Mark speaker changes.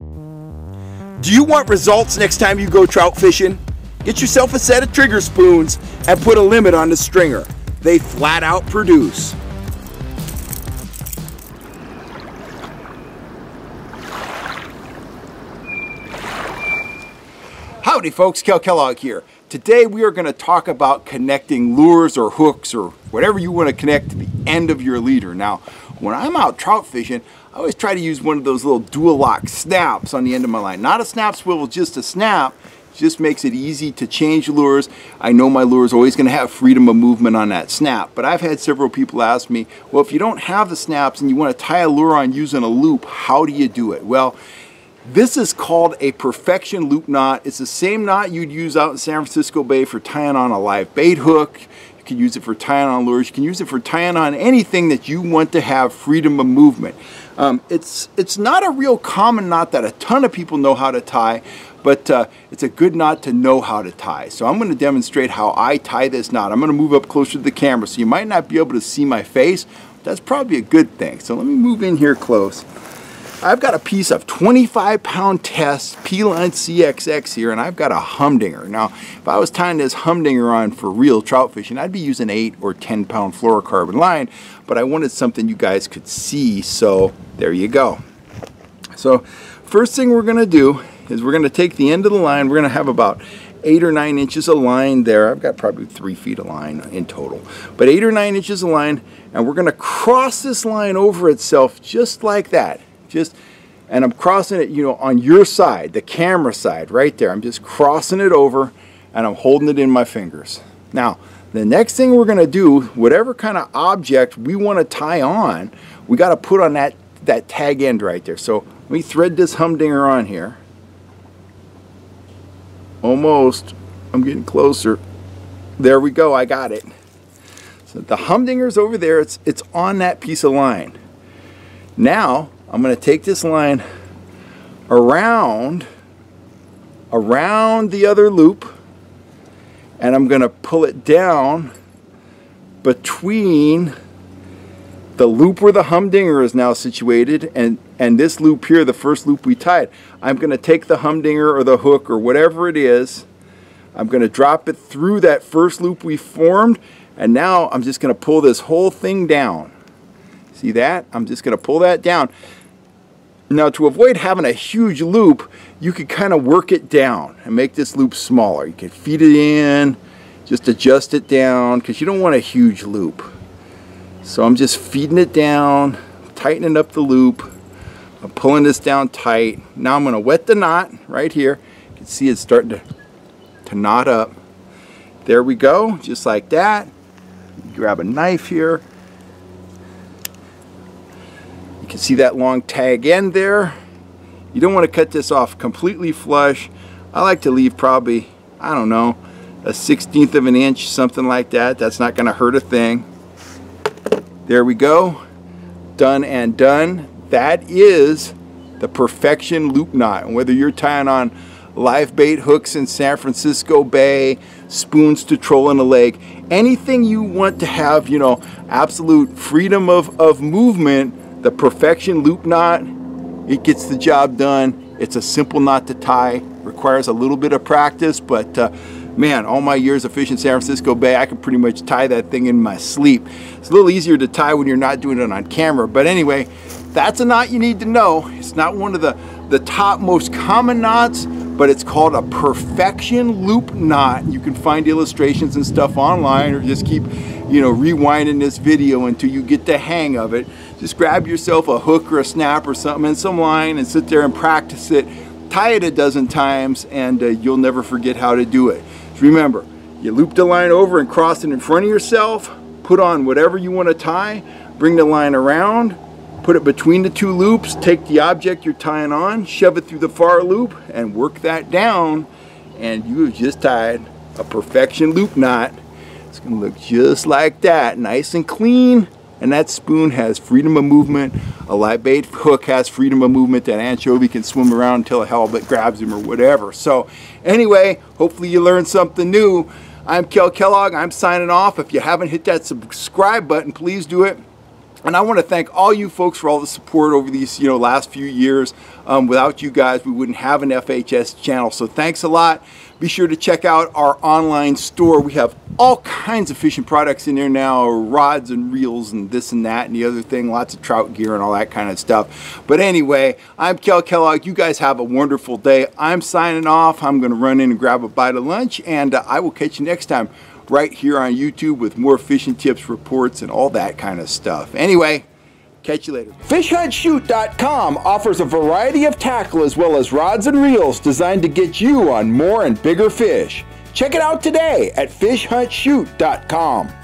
Speaker 1: Do you want results next time you go trout fishing? Get yourself a set of trigger spoons and put a limit on the stringer. They flat out produce. Howdy folks, Cal Kellogg here. Today we are going to talk about connecting lures or hooks or whatever you want to connect to the end of your leader. Now, when I'm out trout fishing, I always try to use one of those little dual lock snaps on the end of my line. Not a snap swivel, just a snap. Just makes it easy to change lures. I know my lure is always going to have freedom of movement on that snap, but I've had several people ask me, well, if you don't have the snaps and you want to tie a lure on using a loop, how do you do it? Well, this is called a perfection loop knot. It's the same knot you'd use out in San Francisco Bay for tying on a live bait hook. Can use it for tying on lures. You can use it for tying on anything that you want to have freedom of movement. Um, it's, it's not a real common knot that a ton of people know how to tie, but uh, it's a good knot to know how to tie. So I'm going to demonstrate how I tie this knot. I'm going to move up closer to the camera so you might not be able to see my face. That's probably a good thing. So let me move in here close. I've got a piece of 25 pound test P-Line CXX here and I've got a humdinger. Now if I was tying this humdinger on for real trout fishing I'd be using 8 or 10 pound fluorocarbon line but I wanted something you guys could see so there you go. So first thing we're going to do is we're going to take the end of the line we're going to have about eight or nine inches of line there. I've got probably three feet of line in total, but eight or nine inches of line, and we're going to cross this line over itself just like that just and I'm crossing it you know on your side the camera side right there. I'm just crossing it over and I'm holding it in my fingers. Now the next thing we're gonna do whatever kind of object we want to tie on we got to put on that that tag end right there. So let me thread this humdinger on here. Almost I'm getting closer. There we go I got it. So the humdinger's over there it's it's on that piece of line. Now I'm going to take this line around around the other loop and I'm going to pull it down between the loop where the humdinger is now situated and and this loop here the first loop we tied. I'm going to take the humdinger or the hook or whatever it is. I'm going to drop it through that first loop we formed and now I'm just going to pull this whole thing down. See that? I'm just going to pull that down now to avoid having a huge loop, you could kind of work it down and make this loop smaller. You could feed it in, just adjust it down because you don't want a huge loop. So I'm just feeding it down, tightening up the loop. I'm pulling this down tight. Now I'm going to wet the knot right here. You can see it's starting to, to knot up. There we go, just like that. Grab a knife here can see that long tag end there. You don't want to cut this off completely flush. I like to leave probably, I don't know, a 16th of an inch, something like that. That's not going to hurt a thing. There we go. Done and done. That is the perfection loop knot. And whether you're tying on live bait hooks in San Francisco Bay, spoons to troll in a lake, anything you want to have, you know, absolute freedom of, of movement the Perfection Loop Knot, it gets the job done. It's a simple knot to tie, requires a little bit of practice, but uh, man, all my years of fishing San Francisco Bay, I can pretty much tie that thing in my sleep. It's a little easier to tie when you're not doing it on camera, but anyway, that's a knot you need to know. It's not one of the, the top most common knots, but it's called a perfection loop knot. You can find illustrations and stuff online or just keep, you know, rewinding this video until you get the hang of it. Just grab yourself a hook or a snap or something and some line and sit there and practice it. Tie it a dozen times and uh, you'll never forget how to do it. Just remember, you loop the line over and cross it in front of yourself, put on whatever you want to tie, bring the line around, put it between the two loops, take the object you're tying on, shove it through the far loop, and work that down, and you have just tied a perfection loop knot. It's to look just like that, nice and clean, and that spoon has freedom of movement. A live bait hook has freedom of movement. That anchovy can swim around until a halibut grabs him or whatever. So anyway, hopefully you learned something new. I'm Cal Kellogg. I'm signing off. If you haven't hit that subscribe button, please do it. And I want to thank all you folks for all the support over these, you know, last few years. Um, without you guys, we wouldn't have an FHS channel. So thanks a lot. Be sure to check out our online store. We have all kinds of fishing products in there now, rods and reels and this and that and the other thing, lots of trout gear and all that kind of stuff. But anyway, I'm Cal Kellogg. You guys have a wonderful day. I'm signing off. I'm going to run in and grab a bite of lunch and uh, I will catch you next time right here on YouTube with more fishing tips, reports, and all that kind of stuff. Anyway, catch you later. FishHuntShoot.com offers a variety of tackle as well as rods and reels designed to get you on more and bigger fish. Check it out today at FishHuntShoot.com.